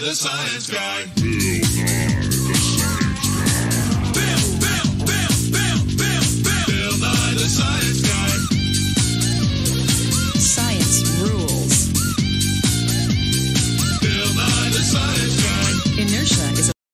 the science guy.